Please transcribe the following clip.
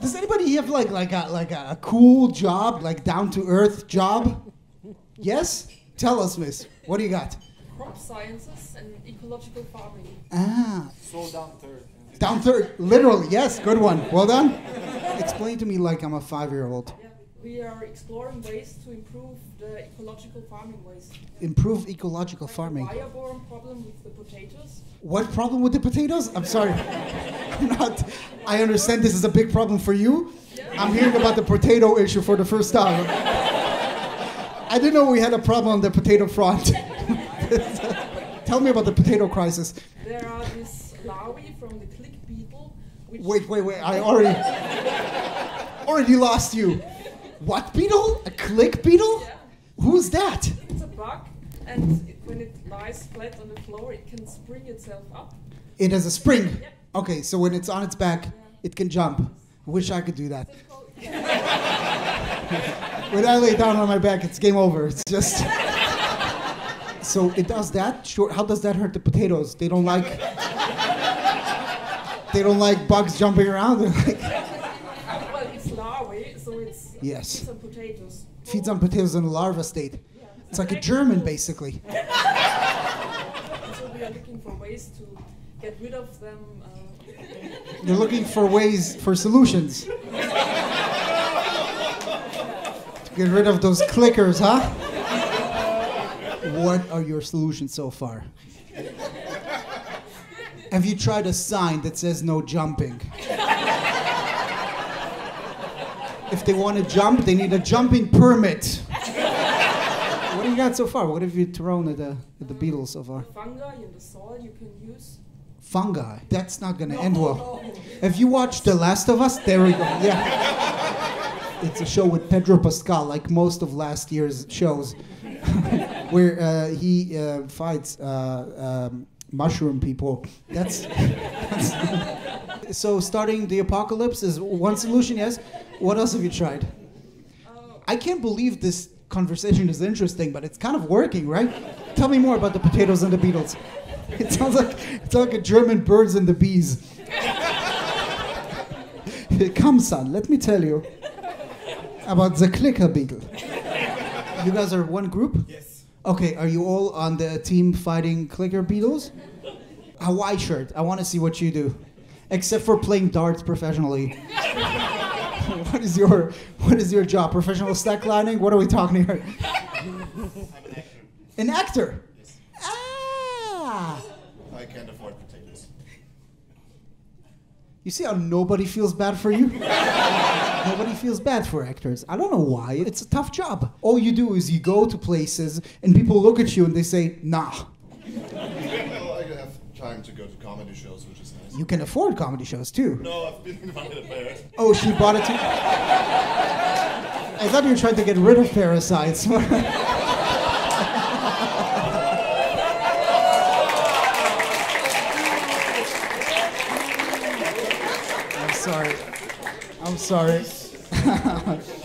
Does anybody have like like a like a cool job, like down to earth job? Yes? Tell us, miss. What do you got? crop sciences and ecological farming. Ah, So down third. down third. Literally, yes. Good one. Well done. Explain to me like I'm a five year old. Yeah, we are exploring ways to improve the ecological farming ways. Improve ecological Like farming. The wireworm problem with the potatoes. What problem with the potatoes? I'm sorry. I'm not. I understand this is a big problem for you. I'm hearing about the potato issue for the first time. I didn't know we had a problem on the potato front. Tell me about the potato crisis. There are these larvae from the click beetle, which Wait, wait, wait. I already already lost you. What beetle? A click beetle? Yeah. Who's that? it's a bug, and it, when it lies flat on the floor, it can spring itself up. It has a spring. Okay, so when it's on its back, it can jump. I wish I could do that. When I lay down on my back, it's game over. It's just. So it does that. Sure. How does that hurt the potatoes? They don't like. They don't like bugs jumping around. They're like, well, it's larvae, so it's Yes. feeds on potatoes. feeds on potatoes in a larva state. Yeah. It's like a German, basically. So we are looking for ways to get rid of them. Uh, You're looking for ways for solutions. To get rid of those clickers, huh? What are your solutions so far? Have you tried a sign that says no jumping? If they want to jump, they need a jumping permit. What do you got so far? What have you thrown at the, at the beetles so far? fungi in the soil you can use. Fungi. That's not going to end well. Have you watched The Last of Us? There we go. Yeah. It's a show with Pedro Pascal, like most of last year's shows, where uh, he uh, fights uh, um, mushroom people. That's, that's so. Starting the apocalypse is one solution. Yes. What else have you tried? I can't believe this conversation is interesting, but it's kind of working, right? Tell me more about the potatoes and the beetles. It sounds like it's like a German birds and the bees. Come, son, let me tell you about the clicker beetle. You guys are one group? Yes. Okay, are you all on the team fighting clicker beetles? Hawaii shirt. I want to see what you do. Except for playing darts professionally. what is your what is your job? Professional slacklining? What are we talking here? An actor. Ah. I can't afford potatoes. You see how nobody feels bad for you? nobody feels bad for actors. I don't know why. It's a tough job. All you do is you go to places and people look at you and they say, nah. well, I have time to go to comedy shows, which is nice. You can afford comedy shows too. No, I've been invited there. Oh, she bought it too? I thought you were trying to get rid of parasites. sorry. I'm sorry.